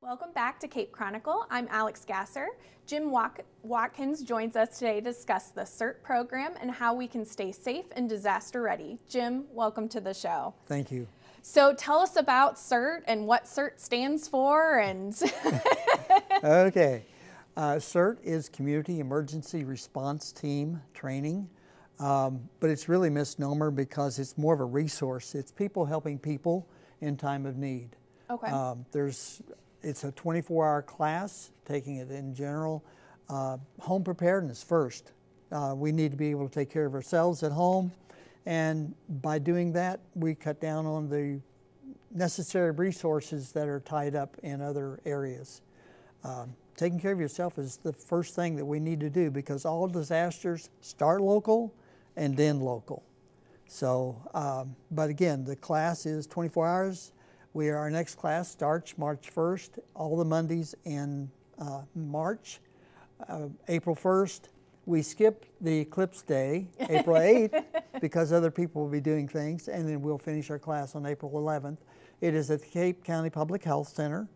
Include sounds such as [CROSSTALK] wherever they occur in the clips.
Welcome back to Cape Chronicle. I'm Alix Gasser. Jim Watkins joins us today to discuss the CERT program and how we can stay safe and disaster ready. Jim, welcome to the show. Thank you. So tell us about CERT and what CERT stands for and [LAUGHS] Okay. Uh, CERT is Community Emergency Response Team Training, um, but it's really misnomer because it's more of a resource. It's people helping people in time of need. Okay. Um, there's it's a 24-hour class, taking it in general. Uh, home preparedness first. Uh, we need to be able to take care of ourselves at home, and by doing that, we cut down on the necessary resources that are tied up in other areas. Um, taking care of yourself is the first thing that we need to do because all disasters start local and then local. So, um, but again, the class is 24 hours. We our next class starts March 1st, all the Mondays in uh, March. Uh, April 1st, we skip the Eclipse Day, [LAUGHS] April 8th, because other people will be doing things, and then we'll finish our class on April 11th. It is at the Cape County Public Health Center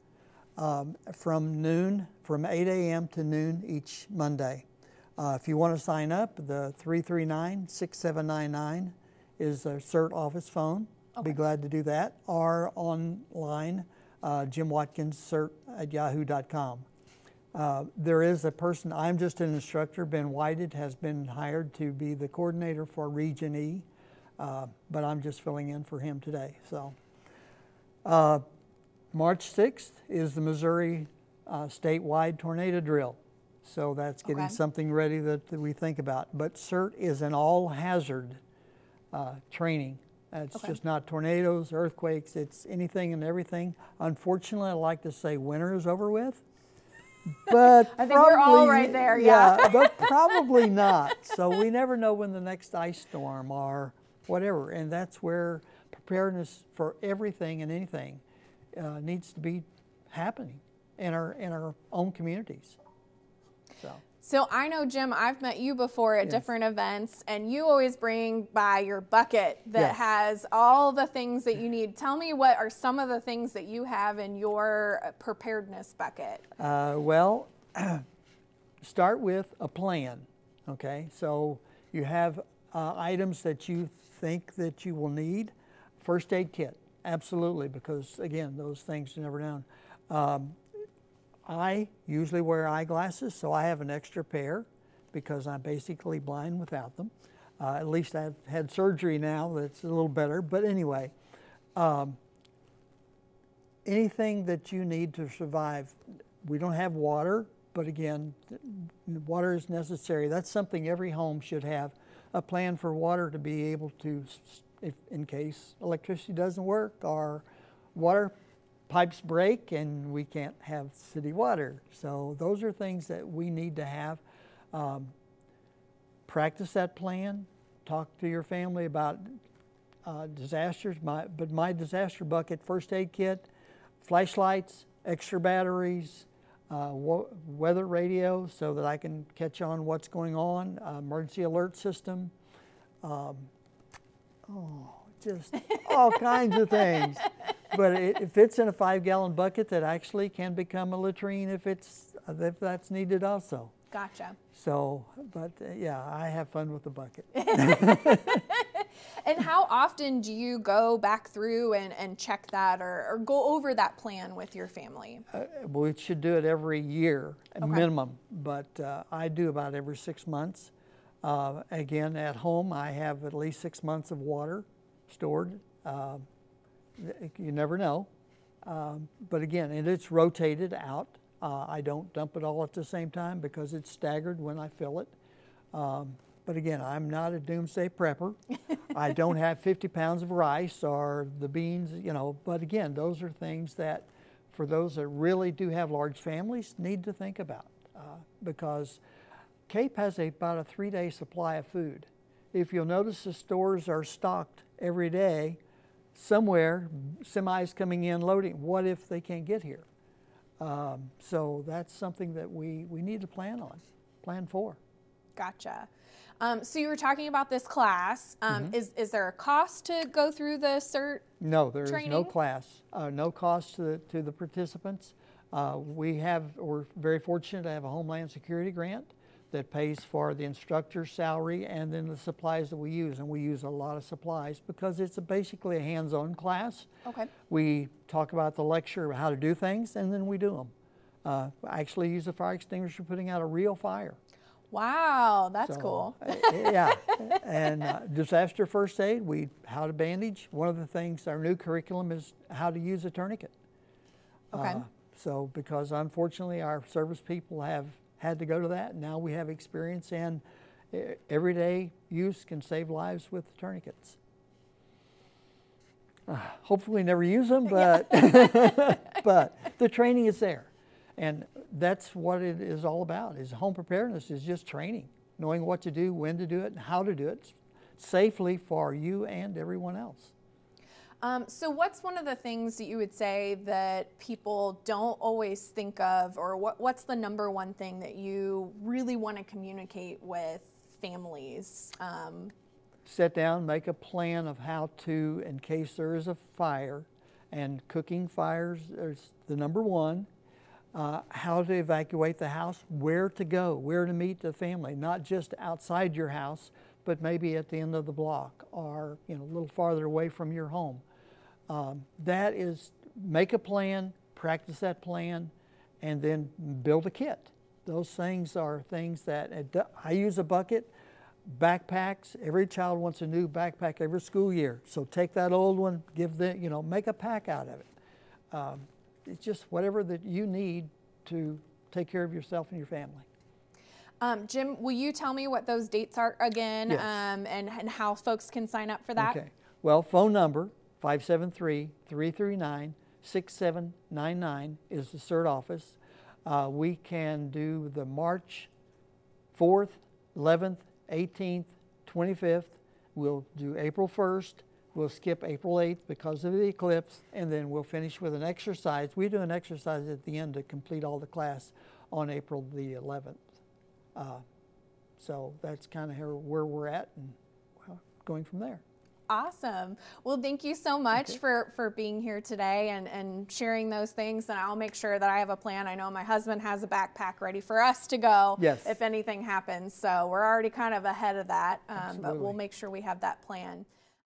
um, from noon, from 8 a.m. to noon each Monday. Uh, if you want to sign up, the 339 6799 is a CERT office phone. Okay. Be glad to do that. Or online, uh, Jim Watkins cert at yahoo.com. Uh, there is a person, I'm just an instructor. Ben Whited has been hired to be the coordinator for Region E, uh, but I'm just filling in for him today. So, uh, March 6th is the Missouri uh, statewide tornado drill. So that's getting okay. something ready that, that, we think about. But CERT is an all hazard uh, training. It's okay. just not tornadoes, earthquakes, it's anything and everything. Unfortunately, I like to say winter is over with. But [LAUGHS] I think probably, we're all right there, yeah. yeah but [LAUGHS] probably not. So we never know when the next ice storm or whatever. And that's where preparedness for everything and anything uh, needs to be happening in our in our own communities. So. So I know, Jim, I've met you before at yes. different events, and you always bring by your bucket that yes. has all the things that you need. Tell me what are some of the things that you have in your preparedness bucket? Uh, well, [CLEARS THROAT] start with a plan, okay? So you have uh, items that you think that you will need. First aid kit, absolutely, because again, those things are never known. Um, I usually wear eyeglasses, so I have an extra pair because I'm basically blind without them. Uh, at least I've had surgery now that's a little better. But anyway, um, anything that you need to survive. We don't have water, but again, water is necessary. That's something every home should have a plan for water to be able to, if, in case electricity doesn't work or water pipes break and we can't have city water. So those are things that we need to have. Um, practice that plan. Talk to your family about uh, disasters. My, but my disaster bucket, first aid kit, flashlights, extra batteries, uh, weather radio so that I can catch on what's going on, uh, emergency alert system. Um, oh, just all kinds of things [LAUGHS] but it, it, fits in a five gallon bucket that actually can become a latrine if it's if that's needed also. Gotcha. So, but uh, yeah, I have fun with the bucket. [LAUGHS] [LAUGHS] and how often do you go back through and, and check that or, or go over that plan with your family? Uh, we should do it every year, okay. minimum, but uh, I do about every six months. Uh, again, at home, I have at least six months of water stored. You never know. Um, but again, and it's rotated out. Uh, I don't dump it all at the same time because it's staggered when I fill it. Um, but again, I'm not a doomsday prepper. [LAUGHS] I don't have 50 pounds of rice or the beans, you know. But again, those are things that, for those that really do have large families, need to think about uh, because Cape has a, about a three-day supply of food. If you'll notice, the stores are stocked every day somewhere, semis coming in loading. What if they can't get here? Um, so that's something that we, we need to plan on, plan for. Gotcha. Um, so you were talking about this class. Um, mm-hmm. Is is there a cost to go through the CERT? No, there training? is no class, uh, no cost to the, to the participants. Uh, we have, we're very fortunate to have a Homeland Security grant that pays for the instructor's salary and then the supplies that we use. And we use a lot of supplies because it's a basically a hands-on class. Okay. We talk about the lecture, how to do things, and then we do them. Uh, I actually use a fire extinguisher putting out a real fire. Wow, that's So, cool. uh, yeah, and uh, disaster first aid, we how to bandage. One of the things our new curriculum is how to use a tourniquet. Okay. Uh, so because unfortunately our service people have had to go to that, now we have experience and everyday use can save lives with tourniquets. Uh, hopefully never use them, [LAUGHS] but [LAUGHS] but the training is there, and that's what it is all about. Is home preparedness is just training, knowing what to do, when to do it, and how to do it safely for you and everyone else. Um, so, what's one of the things that you would say that people don't always think of, or what, what's the number one thing that you really want to communicate with families? Um, Sit down, make a plan of how to, in case there is a fire, and cooking fires is the number one. Uh, how to evacuate the house, where to go, where to meet the family, not just outside your house, but maybe at the end of the block or you know a little farther away from your home. Um, that is make a plan, practice that plan, and then build a kit. Those things are things that I use a bucket, backpacks. Every child wants a new backpack every school year. So take that old one, give the you know make a pack out of it. Um, it's just whatever that you need to take care of yourself and your family. Um, Jim, will you tell me what those dates are again yes. um, and, and how folks can sign up for that? Okay. Well, phone number 573 339 6799 is the CERT office. Uh, we can do the March 4th, 11th, 18th, 25th. We'll do April 1st. We'll skip April 8th because of the eclipse, and then we'll finish with an exercise. We do an exercise at the end to complete all the class on April the 11th. Uh, so that's kind of where we're at and going from there. Awesome. Well, thank you so much okay. for, for being here today and, and sharing those things. And I'll make sure that I have a plan. I know my husband has a backpack ready for us to go yes. if anything happens. So we're already kind of ahead of that, um, but we'll make sure we have that plan.